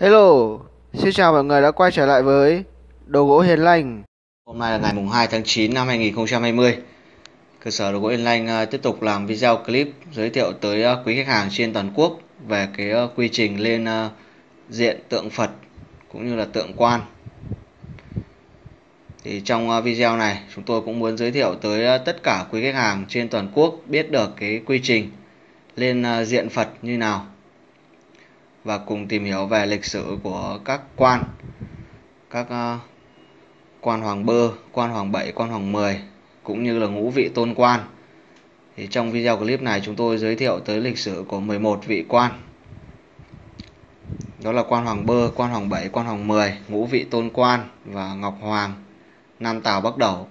Hello, xin chào mọi người đã quay trở lại với Đồ gỗ Hiền Lành. Hôm nay là ngày mùng 2 tháng 9 năm 2020. Cơ sở đồ gỗ Hiền Lành à, tiếp tục làm video clip giới thiệu tới à, quý khách hàng trên toàn quốc về cái à, quy trình lên diện tượng Phật cũng như là tượng quan. Thì trong video này chúng tôi cũng muốn giới thiệu tới tất cả quý khách hàng trên toàn quốc biết được cái quy trình lên diện Phật như nào và cùng tìm hiểu về lịch sử của các quan các uh, quan hoàng bơ quan hoàng bảy quan hoàng mười cũng như là ngũ vị tôn quan. Thì trong video clip này chúng tôi giới thiệu tới lịch sử của 11 vị quan. Đó là quan hoàng bơ quan hoàng bảy quan hoàng mười ngũ vị tôn quan và ngọc hoàng nam tào bắc đầu,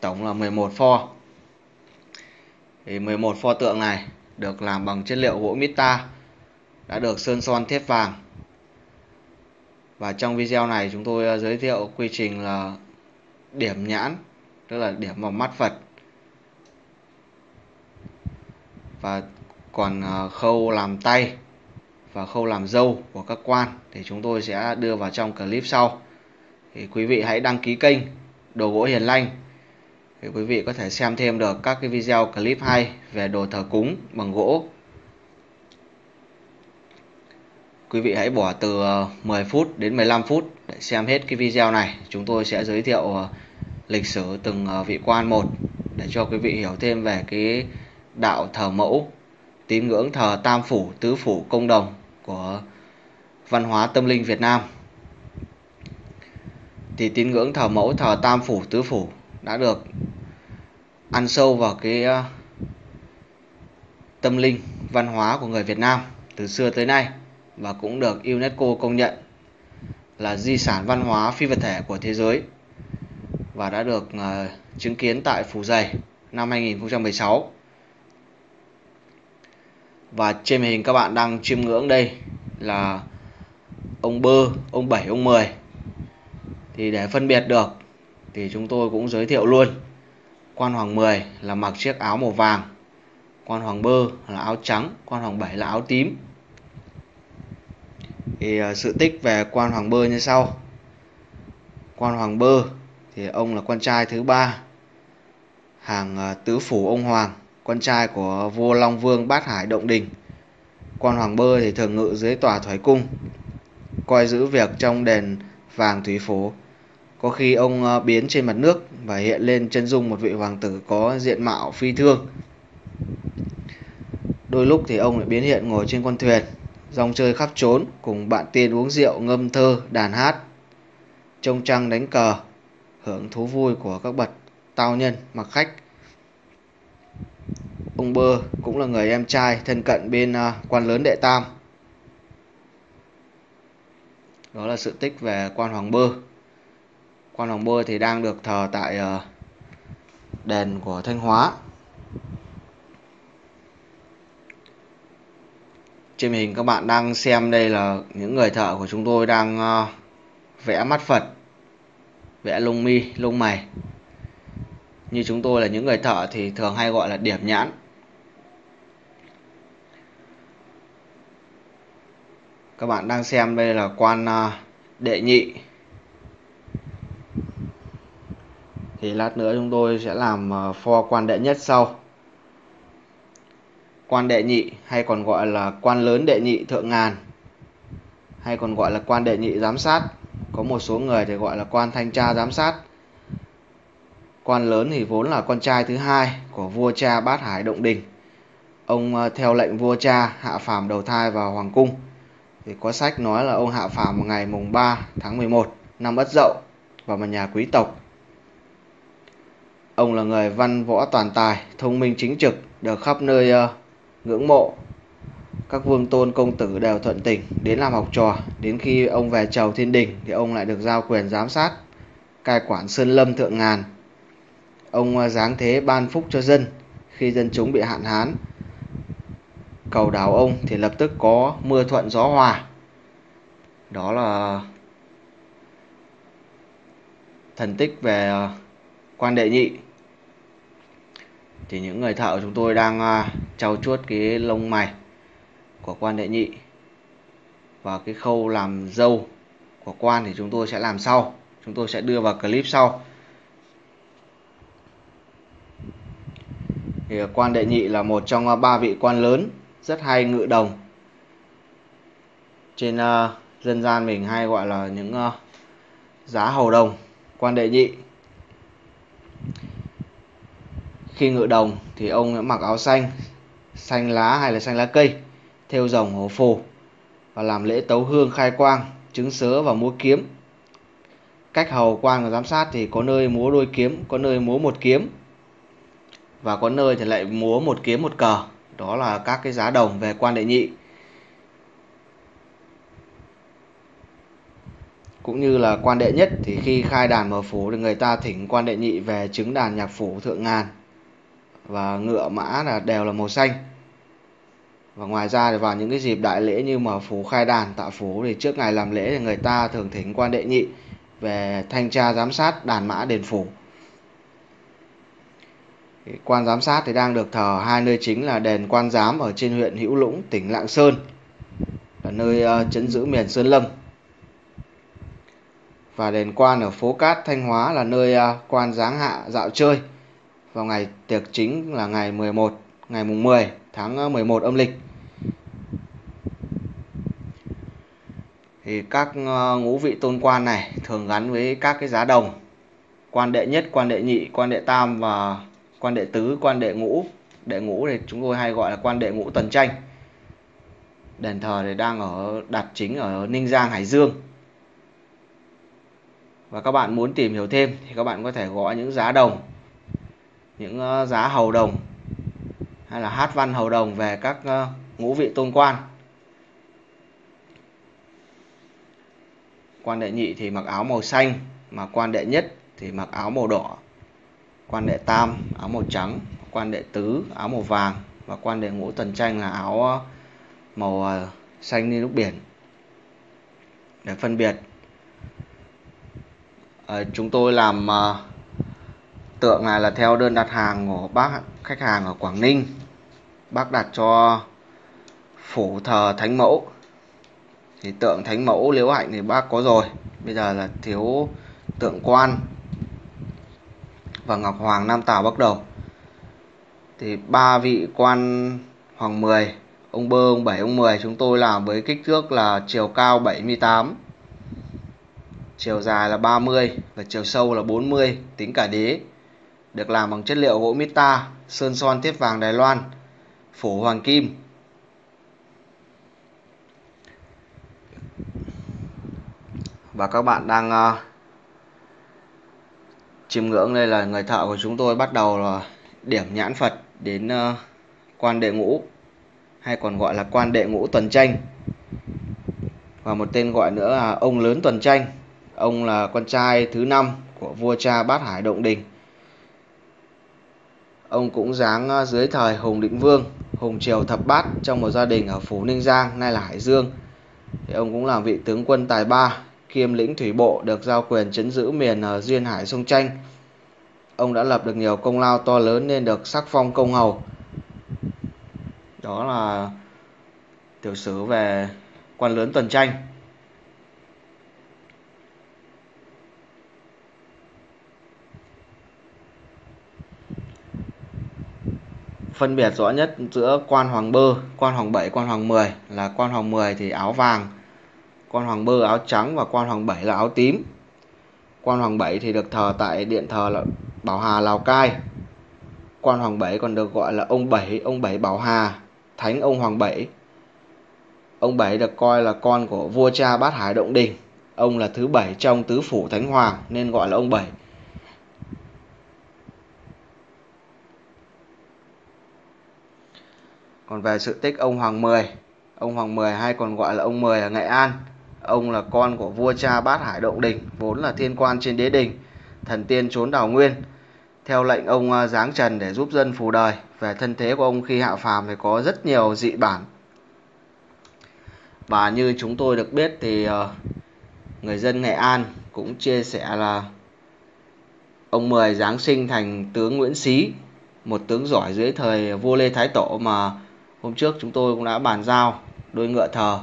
tổng là 11 pho. Thì 11 pho tượng này được làm bằng chất liệu gỗ mita đã được sơn son thép vàng. Và trong video này chúng tôi ờ, giới thiệu quy trình là điểm nhãn, tức là điểm vào mắt Phật. Và còn ờ, khâu làm tay và khâu làm dâu của các quan thì chúng tôi sẽ đưa vào trong clip sau. Thì quý vị hãy đăng ký kênh đồ gỗ hiền lành thì quý vị có thể xem thêm được các cái video clip hay về đồ thờ cúng bằng gỗ. Quý vị hãy bỏ từ ờ, 10 phút đến 15 phút để xem hết cái video này. Chúng tôi sẽ giới thiệu ờ, lịch sử từng ờ, vị quan một để cho quý vị hiểu thêm về cái đạo thờ mẫu, tín ngưỡng thờ tam phủ, tứ phủ, công đồng của văn hóa tâm linh Việt Nam. Thì tín ngưỡng thờ mẫu, thờ tam phủ, tứ phủ đã được ăn sâu vào cái tâm linh văn hóa của người Việt Nam từ xưa tới nay và cũng được UNESCO công nhận là di sản văn hóa phi vật thể của thế giới và đã được uh, chứng kiến tại Phủ Dày năm 2016. Và trên màn hình các bạn đang chiêm ngưỡng đây là ông bơ, ông bảy ông 10. Thì để phân biệt được thì chúng tôi cũng giới thiệu luôn. Quan Hoàng 10 là mặc chiếc áo màu vàng, quan Hoàng bơ là áo trắng, quan Hoàng bảy là áo tím thì à, sự tích về quan hoàng bơ như sau. Quan hoàng bơ thì ông là con trai thứ ba hàng à, tứ phủ ông hoàng, con trai của vua long vương bát hải động đình. Quan hoàng bơ thì thường ngự dưới tòa thoái cung, coi giữ việc trong đền vàng thủy phố. có khi ông à, biến trên mặt nước và hiện lên chân dung một vị hoàng tử có diện mạo phi thương. Đôi lúc thì ông lại biến hiện ngồi trên con thuyền rong chơi khắp trốn cùng bạn tiên uống rượu ngâm thơ đàn hát. Trông trăng đánh cờ hưởng thú vui của các bậc tao nhân mặc khách. Ông bơ cũng là người em trai thân cận bên uh, quan lớn đệ tam. Đó là sự tích về quan hoàng bơ. Quan hoàng bơ thì đang được thờ tại uh, đền của thanh hóa. Trên màn hình các bạn đang xem đây là những người thợ của chúng tôi đang ờ, vẽ mắt Phật, vẽ lông mi, lông mày. Như chúng tôi là những người thợ thì thường hay gọi là điểm nhãn. Các bạn đang xem đây là quan ờ, đệ nhị. Thì lát nữa chúng tôi sẽ làm ờ, pho quan đệ nhất sau quan đệ nhị, hay còn gọi là quan lớn đệ nhị thượng ngàn, hay còn gọi là quan đệ nhị giám sát. Có một số người thì gọi là quan thanh tra giám sát. Quan lớn thì vốn là con trai thứ hai của vua cha bát hải động đình. Ông ờ, theo lệnh vua cha hạ phàm đầu thai vào hoàng cung. Thì có sách nói là ông hạ phàm vào ngày mùng 3 tháng 11 năm Ất Dậu vào một nhà quý tộc. Ông là người văn võ toàn tài, thông minh chính trực, được khắp nơi ờ, ngưỡng mộ. Các vương tôn công tử đều thuận tình đến làm học trò. Đến khi ông về chầu thiên đình thì ông lại được giao quyền giám sát, cai quản sơn lâm thượng ngàn. Ông à, giáng thế ban phúc cho dân. Khi dân chúng bị hạn hán, cầu đảo ông thì lập tức có mưa thuận gió hòa. Đó là thần tích về à, quan đệ nhị thì những người thợ của chúng tôi đang uh, trau chuốt cái lông mày của quan đệ nhị và cái khâu làm dâu của quan thì chúng tôi sẽ làm sau. Chúng tôi sẽ đưa vào clip sau. Thì quan đệ nhị là một trong à, ba vị quan lớn rất hay ngự đồng. Trên uh, dân gian mình hay gọi là những uh, giá hầu đồng. Quan đệ nhị khi ngự đồng thì ông mặc áo xanh xanh lá hay là xanh lá cây, theo rồng hồ phù, và làm lễ tấu hương khai quang trứng sớ và múa kiếm. Cách hầu quan và giám sát thì có nơi múa đôi kiếm, có nơi múa một kiếm, và có nơi thì lại múa một kiếm một cờ. Đó là các cái giá đồng về quan đệ nhị. Cũng như là quan đệ nhất thì khi khai đàn mở phủ thì người ta thỉnh quan đệ nhị về chứng đàn nhạc phủ thượng ngàn và ngựa mã là đều là màu xanh. Và ngoài ra thì vào những cái dịp đại lễ như mở phủ khai đàn tạ phủ thì trước ngày làm lễ thì người ta thường thỉnh quan đệ nhị về thanh tra giám sát đàn mã đền phủ. Quan giám sát thì đang được thờ hai nơi chính là đền quan giám ở trên huyện Hữu Lũng tỉnh Lạng Sơn là nơi uh, chấn giữ miền Sơn Lâm. Và đền quan ở phố Cát Thanh Hóa là nơi uh, quan giáng hạ dạo chơi vào ngày tiệc chính là ngày 11 ngày mùng 10 tháng ờ, 11 âm lịch. Thì các ờ, ngũ vị tôn quan này thường gắn với các cái giá đồng, quan đệ nhất, quan đệ nhị, quan đệ tam và quan đệ tứ, quan đệ ngũ. Đệ ngũ thì chúng tôi hay gọi là quan đệ ngũ tuần tranh. Đền thờ thì đang ở, đặt chính ở ninh giang, hải dương. Và các bạn muốn tìm hiểu thêm thì các bạn có thể gõ những giá đồng những ờ, giá hầu đồng hay là hát văn hầu đồng về các ờ, ngũ vị tôn quan. Quan đệ nhị thì mặc áo màu xanh mà quan đệ nhất thì mặc áo màu đỏ. Quan đệ tam áo màu trắng quan đệ tứ áo màu vàng và quan đệ ngũ tuần tranh là áo ờ, màu xanh như nước biển. Để phân biệt à, chúng tôi làm tượng này là theo đơn đặt hàng của bác, khách hàng ở Quảng Ninh. Bác đặt cho phủ thờ thánh mẫu. Thì tượng thánh mẫu liễu hạnh thì bác có rồi. Bây giờ là thiếu tượng quan và ngọc hoàng nam tào bắt đầu. Thì ba vị quan hoàng 10 ông bơ, ông 7 ông 10 chúng tôi làm với kích thước là chiều cao 78 chiều dài là 30 và chiều sâu là 40 tính cả đế được làm bằng chất liệu gỗ mita sơn son tiếp vàng Đài Loan phủ hoàng kim. Và các bạn đang uh, chiêm ngưỡng đây là người thợ của chúng tôi bắt đầu là điểm nhãn Phật đến uh, quan đệ ngũ hay còn gọi là quan đệ ngũ tuần tranh và một tên gọi nữa là ông lớn tuần tranh ông là con trai thứ năm của vua cha bát hải động đình ông cũng giáng ờ, dưới thời hùng định vương, hùng triều thập bát trong một gia đình ở phủ ninh giang, nay là hải dương. Thì ông cũng là vị tướng quân tài ba, kiêm lĩnh thủy bộ, được giao quyền chấn giữ miền ở duyên hải sông tranh ông đã lập được nhiều công lao to lớn nên được sắc phong công hầu. Đó là tiểu sử về quan lớn tuần tranh. Phân biệt rõ nhất giữa quan hoàng bơ, quan hoàng bảy, quan hoàng 10 là quan hoàng 10 thì áo vàng, quan hoàng bơ áo trắng và quan hoàng bảy là áo tím. Quan hoàng bảy thì được thờ tại điện thờ là Bảo Hà Lào Cai. Quan hoàng bảy còn được gọi là ông bảy, ông bảy Bảo Hà, thánh ông hoàng bảy. Ông bảy được coi là con của vua cha Bát Hải Động Đình. Ông là thứ bảy trong tứ phủ thánh hoàng nên gọi là ông bảy. Còn về sự tích ông Hoàng Mười, ông Hoàng Mười hay còn gọi là ông Mười ở Nghệ An, ông là con của vua cha Bát Hải Động Đình, vốn là thiên quan trên đế đình, thần tiên trốn đào nguyên. Theo lệnh ông à, giáng trần để giúp dân phù đời, về thân thế của ông khi hạ phàm thì có rất nhiều dị bản. Và như chúng tôi được biết thì à, người dân Nghệ An cũng chia sẻ là ông Mười giáng sinh thành tướng Nguyễn Xí, một tướng giỏi dưới thời vua Lê Thái Tổ mà hôm trước chúng tôi cũng đã bàn giao đôi ngựa thờ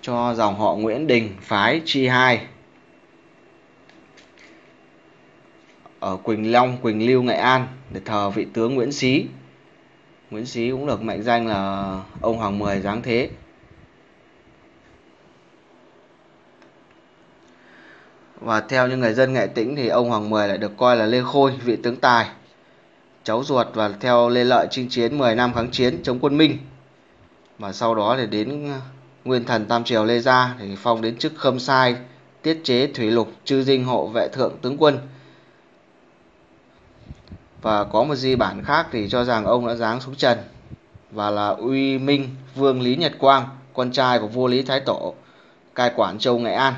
cho dòng họ Nguyễn Đình phái chi 2 ở Quỳnh Long, Quỳnh Lưu, Nghệ An để thờ vị tướng Nguyễn Xí. Nguyễn Xí cũng được mệnh danh là ông Hoàng Mười giáng thế. Và theo những người dân Nghệ Tĩnh thì ông Hoàng Mười lại được coi là Lê Khôi, vị tướng tài, cháu ruột và theo Lê Lợi chinh chiến 10 năm kháng chiến chống quân Minh. Và sau đó thì đến ờ, Nguyên thần Tam Triều Lê Gia thì phong đến chức khâm sai, tiết chế thủy lục, chư dinh hộ vệ thượng tướng quân. Và có một di bản khác thì cho rằng ông đã giáng xuống trần và là uy minh vương Lý Nhật Quang, con trai của vua Lý Thái Tổ, cai quản châu Nghệ An.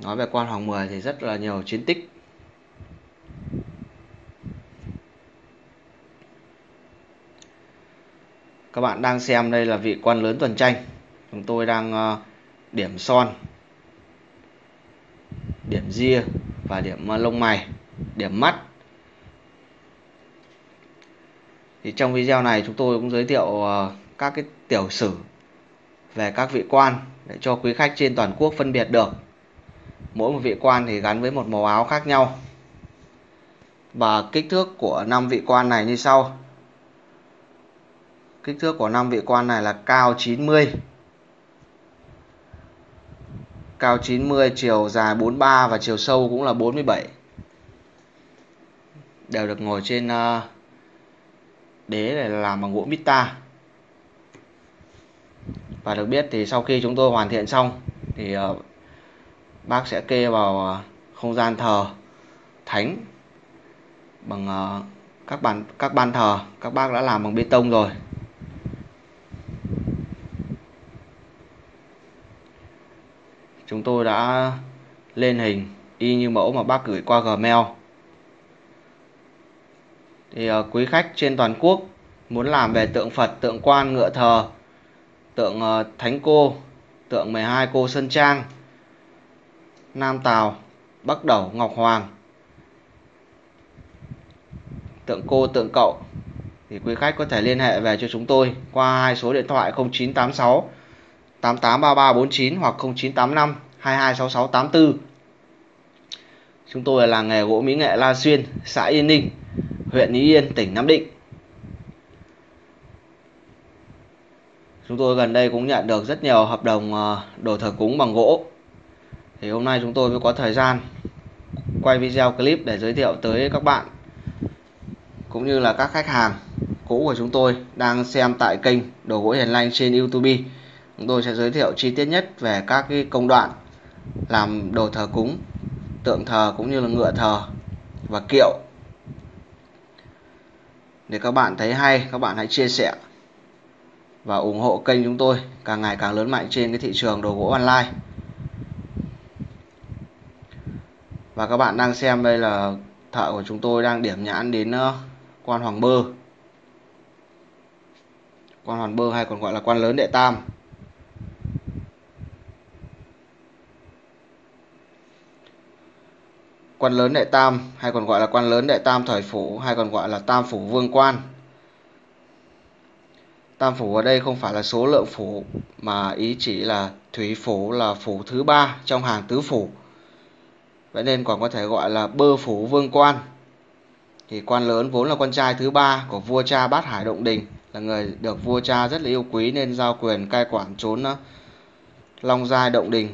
Nói về quan Hoàng Mười thì rất là nhiều chiến tích. Các bạn đang xem đây là vị quan lớn tuần tranh. Chúng tôi đang ờ, điểm son, điểm ria và điểm ờ, lông mày, điểm mắt. Thì trong video này chúng tôi cũng giới thiệu ờ, các cái tiểu sử về các vị quan để cho quý khách trên toàn quốc phân biệt được mỗi một vị quan thì gắn với một màu áo khác nhau và kích thước của năm vị quan này như sau kích thước của năm vị quan này là cao 90 cao 90 chiều dài 43 và chiều sâu cũng là 47 đều được ngồi trên ờ, đế để làm bằng gỗ mita và được biết thì sau khi chúng tôi hoàn thiện xong thì ờ, bác sẽ kê vào ờ, không gian thờ thánh bằng các bàn, các ban thờ. Các bác đã làm bằng bê tông rồi. Chúng tôi đã lên hình y như mẫu mà bác gửi qua Gmail thì uh, quý khách trên toàn quốc muốn làm về tượng Phật, tượng quan, ngựa thờ, tượng uh, thánh cô, tượng 12 cô Sơn Trang Nam Tào, Bắc Đẩu, Ngọc Hoàng. Tượng cô, tượng cậu thì quý khách có thể liên hệ về cho chúng tôi qua hai số điện thoại 0986 883349 hoặc 0985 226684. Chúng tôi là làng nghề gỗ mỹ nghệ La Xuyên, xã Yên Ninh, huyện Ý Yên, tỉnh Nam Định. Chúng tôi gần đây cũng nhận được rất nhiều hợp đồng ờ, đồ thờ cúng bằng gỗ thì hôm nay chúng tôi mới có thời gian quay video clip để giới thiệu tới các bạn cũng như là các khách hàng cũ của chúng tôi đang xem tại kênh đồ gỗ hiền lành trên youtube chúng tôi sẽ giới thiệu chi tiết nhất về các cái công đoạn làm đồ thờ cúng, tượng thờ cũng như là ngựa thờ và kiệu. Để các bạn thấy hay, các bạn hãy chia sẻ và ủng hộ kênh chúng tôi càng ngày càng lớn mạnh trên cái thị trường đồ gỗ online. Và các bạn đang xem đây là thợ của chúng tôi đang điểm nhãn đến ờ, quan hoàng bơ. Quan hoàng bơ hay còn gọi là quan lớn đệ tam. Quan lớn đệ tam, hay còn gọi là quan lớn đệ tam thời phủ, hay còn gọi là tam phủ vương quan. Tam phủ ở đây không phải là số lượng phủ, mà ý chỉ là thủy phủ là phủ thứ ba trong hàng tứ phủ. Vậy nên còn có thể gọi là bơ phủ vương quan. Thì quan lớn vốn là con trai thứ ba của vua cha bát hải động đình, là người được vua cha rất là yêu quý nên giao quyền cai quản trốn ờ, long giai động đình,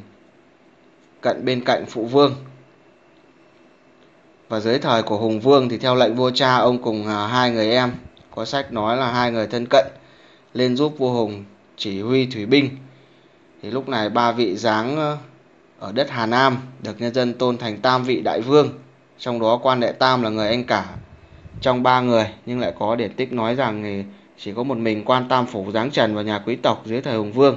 cận bên cạnh phụ vương và dưới thời của hùng vương thì theo lệnh vua cha ông cùng à, hai người em có sách nói là hai người thân cận lên giúp vua hùng chỉ huy thủy binh thì lúc này ba vị giáng ở đất Hà Nam được nhân dân tôn thành tam vị đại vương, trong đó quan đệ tam là người anh cả trong ba người nhưng lại có điển tích nói rằng thì chỉ có một mình quan tam phủ giáng trần vào nhà quý tộc dưới thời Hùng Vương.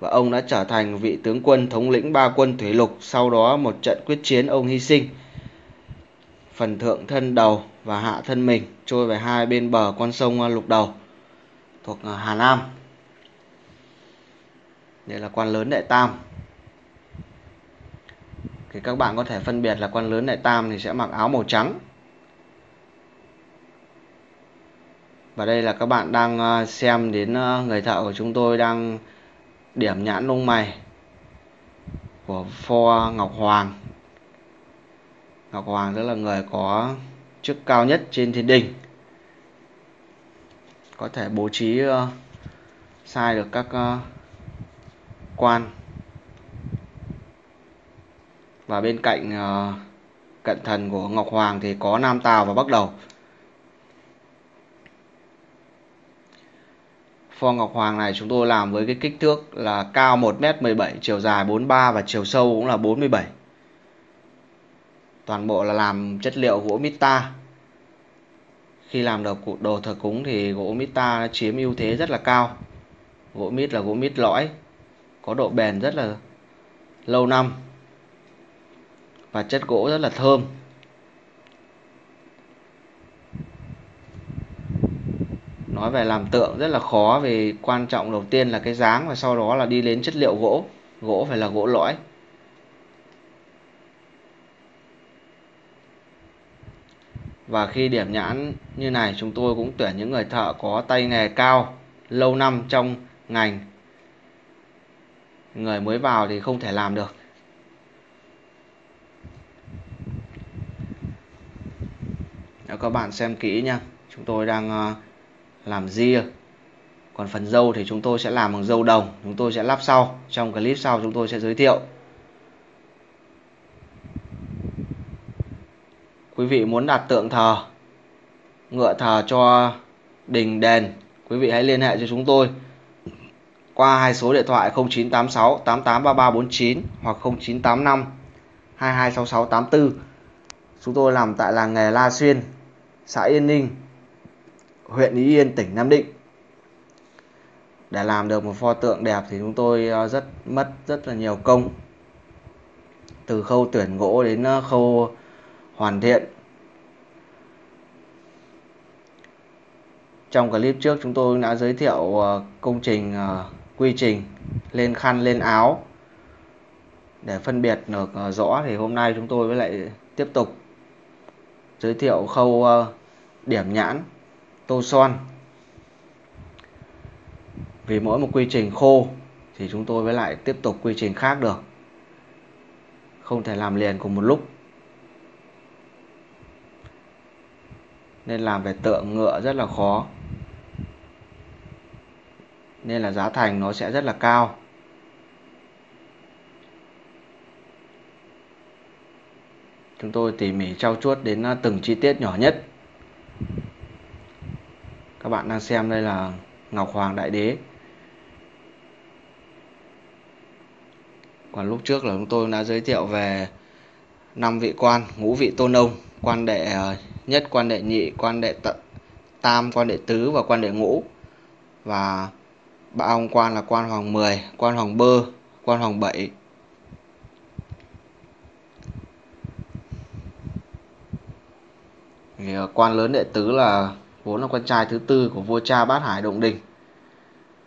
Và ông đã trở thành vị tướng quân thống lĩnh ba quân thủy lục, sau đó một trận quyết chiến ông hy sinh. Phần thượng thân đầu và hạ thân mình, trôi về hai bên bờ con sông à, Lục Đầu, thuộc à, Hà Nam. Đây là quan lớn Đại tam. Thì các bạn có thể phân biệt là quan lớn đại tam thì sẽ mặc áo màu trắng. Và đây là các bạn đang à, xem đến người thợ của chúng tôi đang điểm nhãn lông mày của pho Ngọc Hoàng. Ngọc Hoàng tức là người có chức cao nhất trên thiên đình. Có thể bố trí uh, sai được các uh, quan. Và bên cạnh uh, cận thần của Ngọc Hoàng thì có Nam Tào và Bắc Đầu. Pho Ngọc Hoàng này chúng tôi làm với cái kích thước là cao 1m17, chiều dài 43 và chiều sâu cũng là 47. Toàn bộ là làm chất liệu gỗ Mita. Khi làm được đồ thờ cúng thì gỗ Mita chiếm ưu thế rất là cao. Gỗ mít là gỗ mít lõi, có độ bền rất là lâu năm và chất gỗ rất là thơm. nói về làm tượng rất là khó vì quan trọng đầu tiên là cái dáng và sau đó là đi đến chất liệu gỗ gỗ phải là gỗ lõi và khi điểm nhãn như này chúng tôi cũng tuyển những người thợ có tay nghề cao lâu năm trong ngành. Người mới vào thì không thể làm được. Đó, các bạn xem kỹ nha chúng tôi đang ờ, làm ria còn phần dâu thì chúng tôi sẽ làm bằng dâu đồng. Chúng tôi sẽ lắp sau. Trong clip sau chúng tôi sẽ giới thiệu. Quý vị muốn đặt tượng thờ ngựa thờ cho đình đền quý vị hãy liên hệ cho chúng tôi qua hai số điện thoại 0986 883349 hoặc 0985 226684 chúng tôi làm tại làng nghề La Xuyên xã Yên Ninh huyện Ý Yên, tỉnh Nam Định. Để làm được một pho tượng đẹp thì chúng tôi ờ, rất mất rất là nhiều công. Từ khâu tuyển gỗ đến ờ, khâu hoàn thiện. Trong clip trước chúng tôi đã giới thiệu ờ, công trình ờ, quy trình lên khăn, lên áo. Để phân biệt được ờ, rõ thì hôm nay chúng tôi với lại tiếp tục giới thiệu khâu điểm nhãn tô son. Vì mỗi một quy trình khô thì chúng tôi với lại tiếp tục quy trình khác được. Không thể làm liền cùng một lúc. Nên làm về tượng ngựa rất là khó. Nên là giá thành nó sẽ rất là cao. Chúng tôi tỉ mỉ trau chuốt đến à, từng chi tiết nhỏ nhất. Các bạn đang xem đây là Ngọc Hoàng Đại Đế. Còn lúc trước là chúng tôi đã giới thiệu về năm vị quan, ngũ vị tôn ông, quan đệ à, nhất quan đệ nhị, quan đệ tận, tam quan đệ tứ và quan đệ ngũ. Và ba ông quan là quan hoàng 10 quan hoàng bơ, quan hoàng 7 thì à, quan lớn đệ tứ là vốn là con trai thứ tư của vua cha bát hải động đình.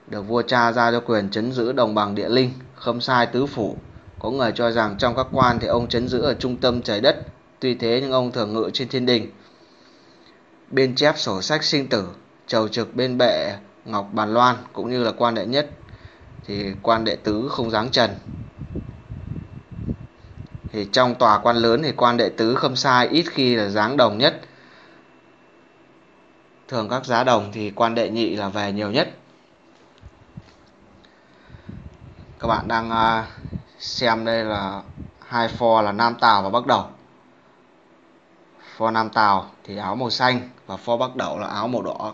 Được vua cha ra cho quyền chấn giữ đồng bằng địa linh khâm sai tứ phủ. Có người cho rằng trong các quan thì ông chấn giữ ở trung tâm trời đất. Tuy thế nhưng ông thường ngự trên thiên đình bên chép sổ sách sinh tử chầu trực bên bệ ngọc bàn loan cũng như là quan đệ nhất. Thì quan đệ tứ không dáng trần. Thì trong tòa quan lớn thì quan đệ tứ không sai, ít khi là dáng đồng nhất. Thường các giá đồng thì quan đệ nhị là về nhiều nhất. Các bạn đang à, xem đây là hai pho là nam tào và bắc đầu pho nam tàu thì áo màu xanh và pho bắc đầu là áo màu đỏ.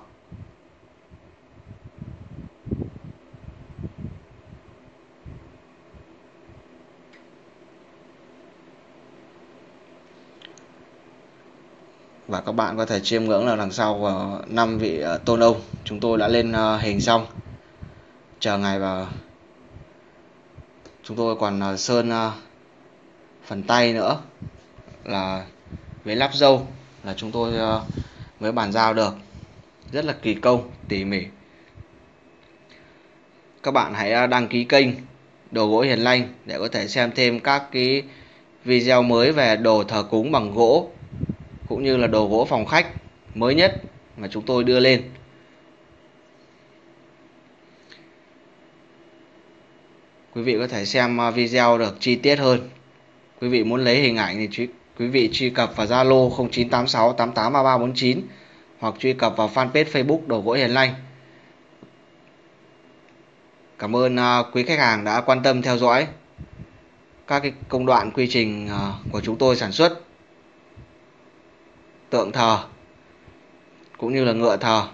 Và các bạn có thể chiêm ngưỡng là đằng sau vào năm vị ờ, tôn ông. Chúng tôi đã lên ờ, hình xong. Chờ ngày và chúng tôi còn ờ, sơn phần tay nữa là với lắp dâu là chúng tôi ờ, mới bàn giao được. Rất là kỳ công, tỉ mỉ. Các bạn hãy ờ, đăng ký kênh đồ gỗ hiền lành để có thể xem thêm các cái video mới về đồ thờ cúng bằng gỗ, cũng như là đồ gỗ phòng khách mới nhất mà chúng tôi đưa lên. Quý vị có thể xem ờ, video được chi tiết hơn. Quý vị muốn lấy hình ảnh thì quý vị truy cập vào Zalo 0986 883349 hoặc truy cập vào fanpage Facebook Đồ gỗ Hiền Lành. Cảm ơn à, quý khách hàng đã quan tâm theo dõi các cái công đoạn quy trình à, của chúng tôi sản xuất, tượng thờ, cũng như là ngựa thờ